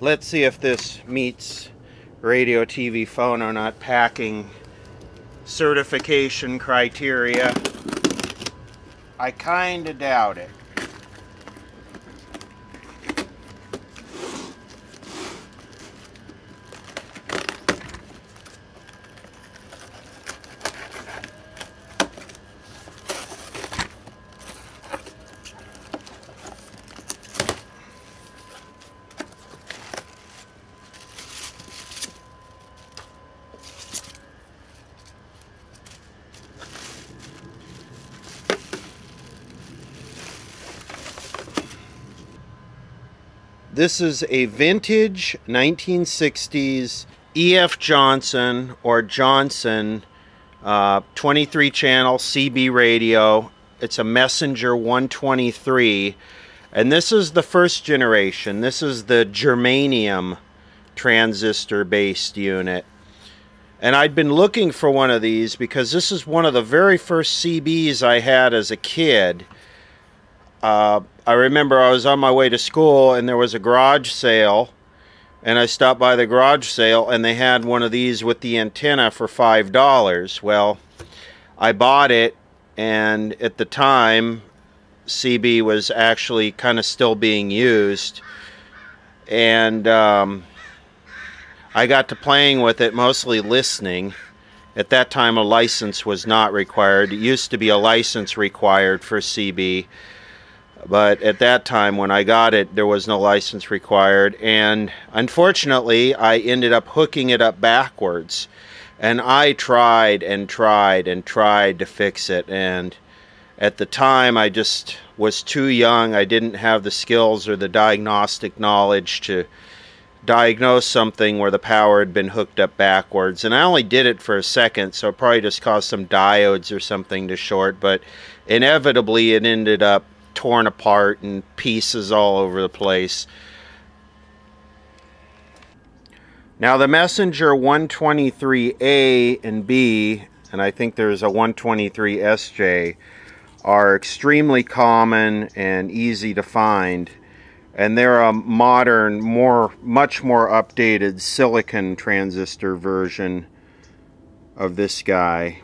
let's see if this meets radio, TV, phone or not packing certification criteria. I kind of doubt it. This is a vintage 1960s E.F. Johnson or Johnson uh, 23 channel CB radio. It's a Messenger 123. And this is the first generation. This is the germanium transistor based unit. And I'd been looking for one of these because this is one of the very first CBs I had as a kid. Uh, I remember I was on my way to school and there was a garage sale and I stopped by the garage sale and they had one of these with the antenna for five dollars. Well, I bought it and at the time CB was actually kind of still being used and um, I got to playing with it mostly listening. At that time a license was not required. It used to be a license required for CB but at that time when I got it there was no license required. And unfortunately I ended up hooking it up backwards. And I tried and tried and tried to fix it. And at the time I just was too young. I didn't have the skills or the diagnostic knowledge to diagnose something where the power had been hooked up backwards. And I only did it for a second so it probably just caused some diodes or something to short. But inevitably it ended up torn apart and pieces all over the place. Now the Messenger 123A and B, and I think there's a 123SJ, are extremely common and easy to find. And they're a modern, more, much more updated silicon transistor version of this guy.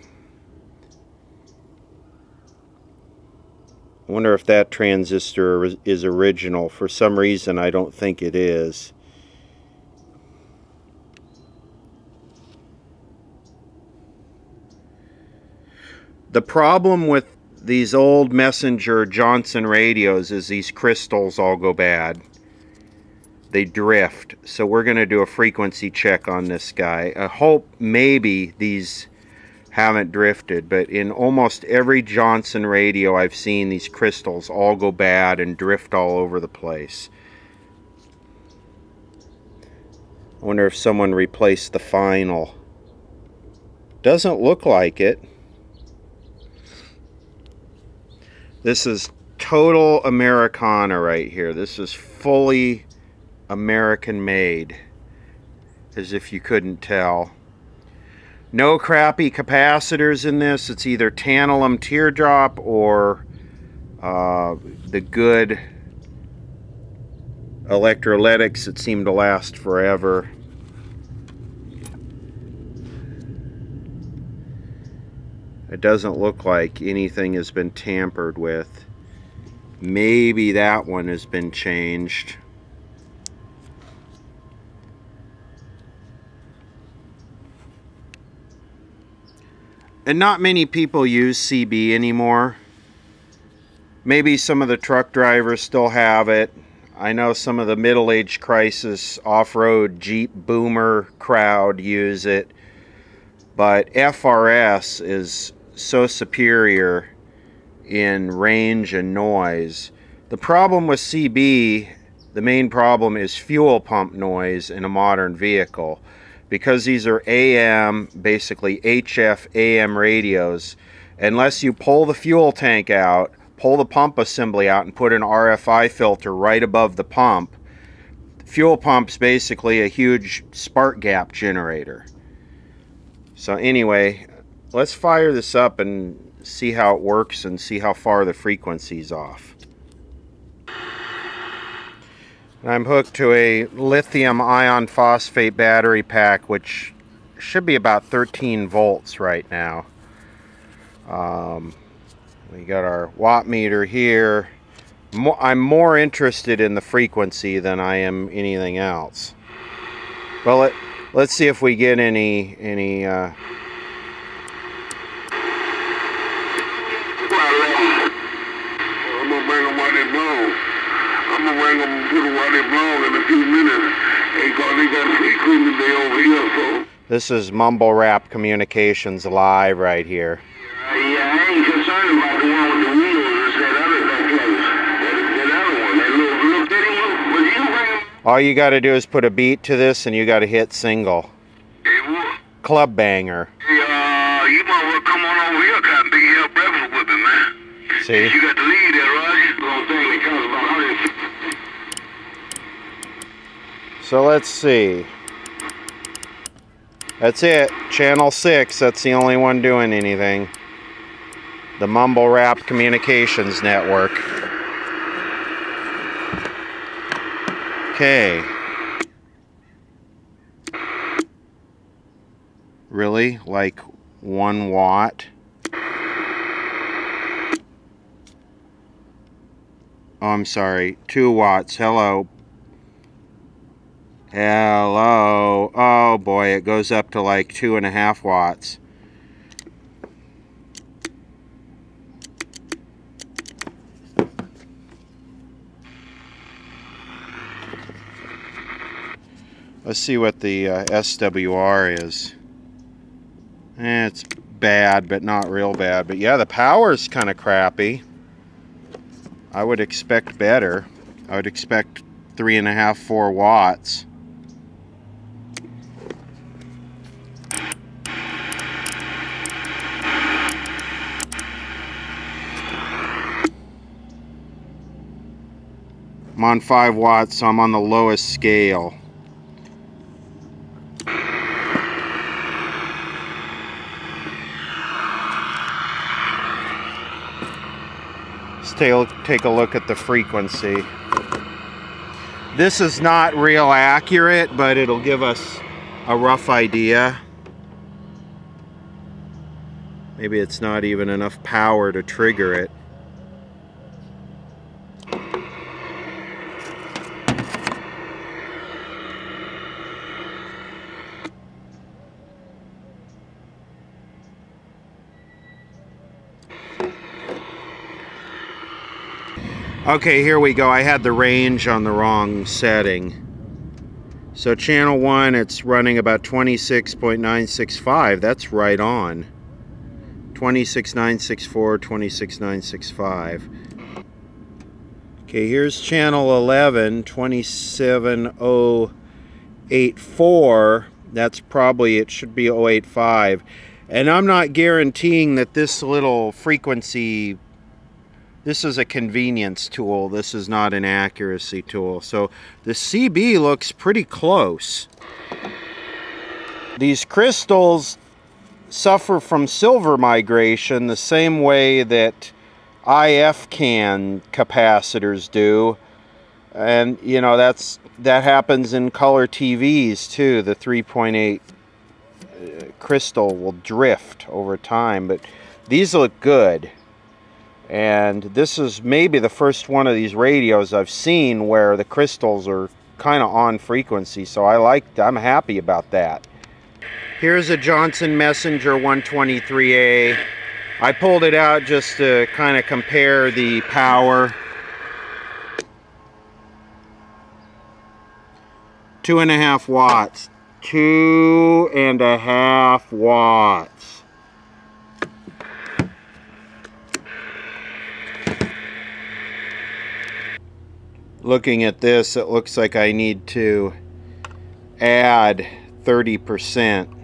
I wonder if that transistor is original. For some reason, I don't think it is. The problem with these old Messenger Johnson radios is these crystals all go bad. They drift. So we're going to do a frequency check on this guy. I hope maybe these haven't drifted, but in almost every Johnson radio I've seen, these crystals all go bad and drift all over the place. I wonder if someone replaced the final. Doesn't look like it. This is total Americana right here. This is fully American made. As if you couldn't tell. No crappy capacitors in this. It's either tantalum teardrop or uh, the good electrolytics that seem to last forever. It doesn't look like anything has been tampered with. Maybe that one has been changed. And not many people use CB anymore. Maybe some of the truck drivers still have it. I know some of the middle-age crisis off-road Jeep boomer crowd use it. But FRS is so superior in range and noise. The problem with CB, the main problem is fuel pump noise in a modern vehicle because these are AM, basically HF AM radios, unless you pull the fuel tank out, pull the pump assembly out, and put an RFI filter right above the pump, fuel pump's basically a huge spark gap generator. So anyway, let's fire this up and see how it works and see how far the frequency's off. I'm hooked to a lithium ion phosphate battery pack, which should be about 13 volts right now. Um, we got our watt meter here. I'm more interested in the frequency than I am anything else. Well, let, let's see if we get any any. Uh, I'm gonna bring them to the while they blow in a few minutes. They got they got frequency over here, so. This is Mumble Rap Communications live right here. Yeah, I ain't concerned about the one with the wheels. That other close. That, that other one, that little, little bitty one. You All you got to do is put a beat to this, and you got to hit single. Hey. Club banger. Hey, uh, you might well come on over here, Cotton Big Hill breakfast with me, man. See? You got the lead there, right? Little thing that comes about 100. So let's see. That's it. Channel 6. That's the only one doing anything. The Mumble Rap Communications Network. Okay. Really? Like one watt? Oh, I'm sorry. Two watts. Hello. Hello. Oh boy, it goes up to like two and a half watts. Let's see what the uh, SWR is. Eh, it's bad, but not real bad. But yeah, the power's kind of crappy. I would expect better. I would expect three and a half, four watts. I'm on 5 watts, so I'm on the lowest scale. Let's take, take a look at the frequency. This is not real accurate, but it'll give us a rough idea. Maybe it's not even enough power to trigger it. Okay, here we go. I had the range on the wrong setting. So channel 1, it's running about 26.965. That's right on. 26964, 26965. Okay, here's channel 11, 27084. That's probably, it should be 085. And I'm not guaranteeing that this little frequency this is a convenience tool. This is not an accuracy tool. So the CB looks pretty close. These crystals suffer from silver migration the same way that IF can capacitors do. And you know that's that happens in color TVs too. The 3.8 uh, crystal will drift over time, but these look good. And this is maybe the first one of these radios I've seen where the crystals are kind of on frequency. So I like, I'm happy about that. Here's a Johnson Messenger 123A. I pulled it out just to kind of compare the power. Two and a half watts. Two and a half watts. Looking at this, it looks like I need to add 30%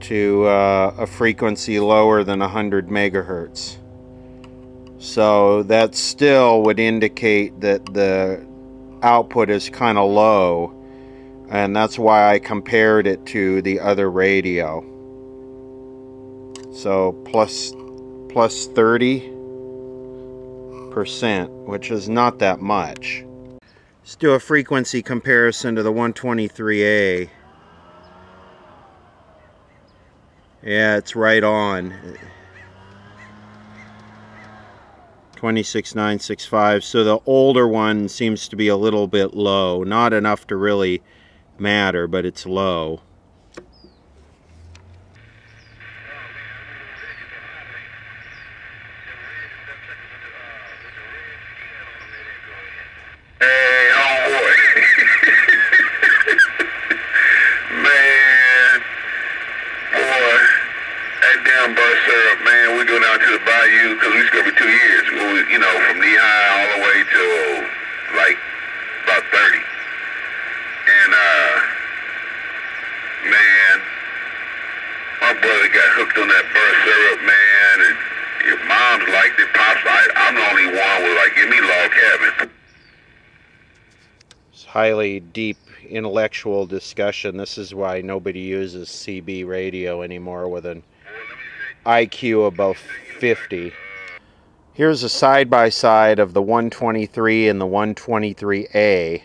to uh, a frequency lower than 100 megahertz. So that still would indicate that the output is kind of low and that's why I compared it to the other radio. So plus plus 30 percent, which is not that much. Let's do a frequency comparison to the 123A. Yeah, it's right on. 26965. So the older one seems to be a little bit low. Not enough to really matter, but it's low. Hey, homeboy. man, boy, damn bus man, we go down to the bayou because we two years. We, you know, from knee high all the way to like about 30. And, uh, man, my brother got hooked on that syrup, man, and your mom's pops, I'm the only one with like, give me log cabin. It's highly deep intellectual discussion. This is why nobody uses CB radio anymore with an IQ above 50. Here's a side by side of the 123 and the 123A.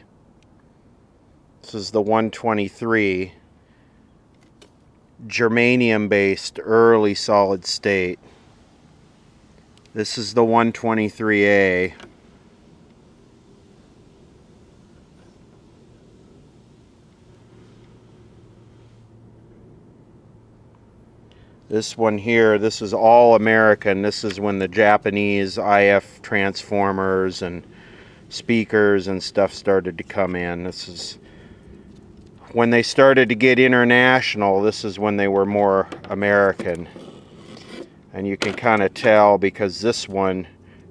This is the 123 germanium based early solid state. This is the 123A. This one here, this is all American. This is when the Japanese IF transformers and speakers and stuff started to come in. This is when they started to get international, this is when they were more American. And you can kind of tell because this one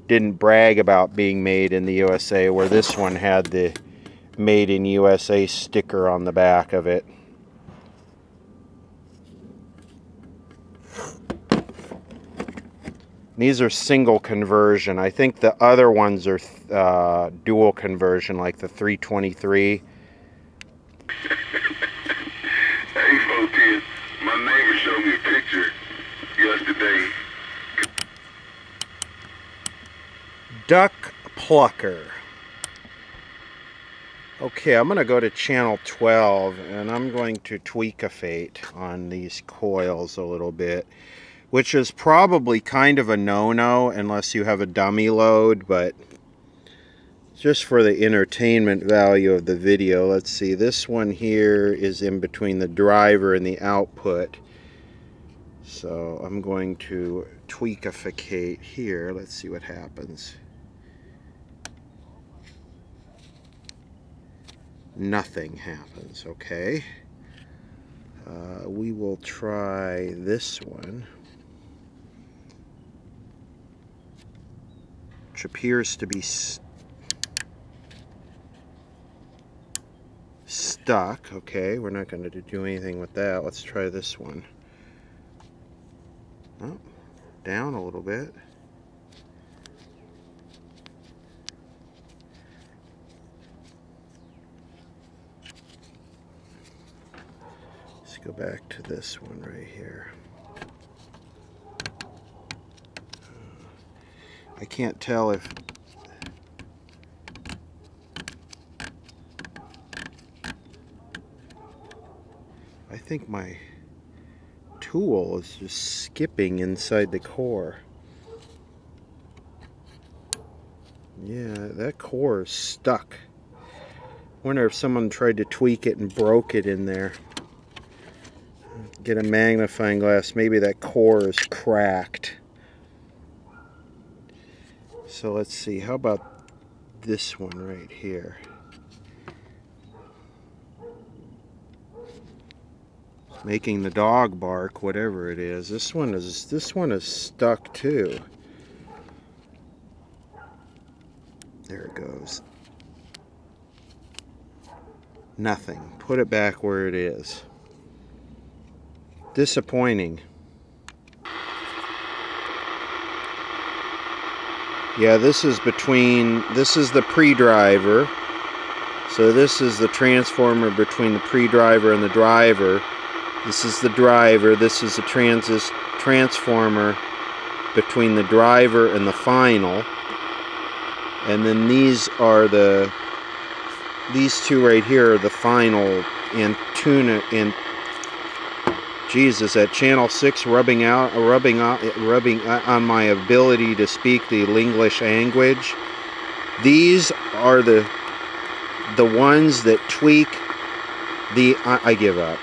didn't brag about being made in the USA, where this one had the made in USA sticker on the back of it. These are single conversion. I think the other ones are uh, dual conversion, like the 323. Hey, folks, my neighbor showed me a picture yesterday. Duck Plucker. Okay, I'm going to go to channel 12 and I'm going to tweak a fate on these coils a little bit, which is probably kind of a no-no unless you have a dummy load, but just for the entertainment value of the video, let's see, this one here is in between the driver and the output. So I'm going to tweakificate here. Let's see what happens. Nothing happens, okay? Uh, we will try this one. Appears to be st stuck. Okay, we're not going to do anything with that. Let's try this one. Oh, down a little bit. Let's go back to this one right here. I can't tell if I think my tool is just skipping inside the core. Yeah, that core is stuck. Wonder if someone tried to tweak it and broke it in there. Get a magnifying glass. Maybe that core is cracked. So let's see. How about this one right here? making the dog bark whatever it is. This one is this one is stuck too. There it goes. Nothing. Put it back where it is. Disappointing yeah this is between this is the pre-driver so this is the transformer between the pre-driver and the driver this is the driver. This is the transis transformer between the driver and the final. And then these are the these two right here are the final Antuna Jesus at channel 6 rubbing out rubbing out rubbing on my ability to speak the English language. These are the the ones that tweak the I, I give up.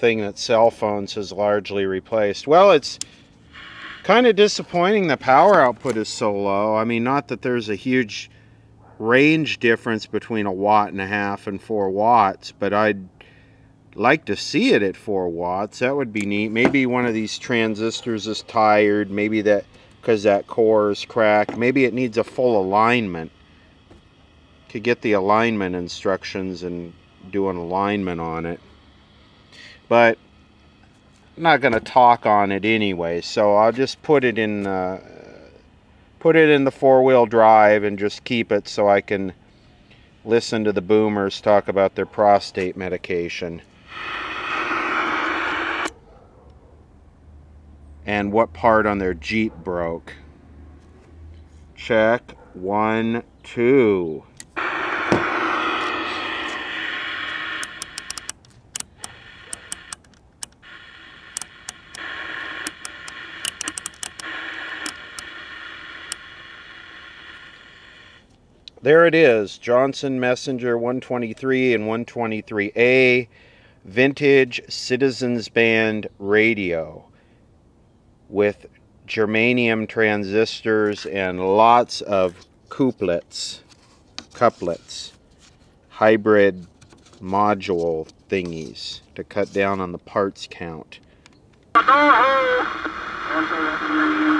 Thing that cell phones has largely replaced. Well, it's kind of disappointing the power output is so low. I mean, not that there's a huge range difference between a watt and a half and four watts, but I'd like to see it at four watts. That would be neat. Maybe one of these transistors is tired. Maybe that because that core is cracked. Maybe it needs a full alignment. Could get the alignment instructions and do an alignment on it but I'm not going to talk on it anyway so I'll just put it in uh, put it in the four-wheel drive and just keep it so I can listen to the boomers talk about their prostate medication. And what part on their Jeep broke. Check one two there it is Johnson Messenger 123 and 123A vintage Citizens Band radio with germanium transistors and lots of couplates couplates hybrid module thingies to cut down on the parts count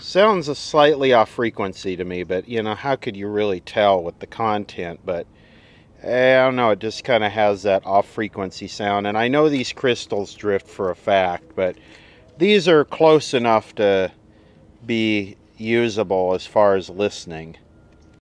Sounds a slightly off frequency to me, but you know, how could you really tell with the content? But eh, I don't know, it just kind of has that off frequency sound. And I know these crystals drift for a fact, but these are close enough to be usable as far as listening.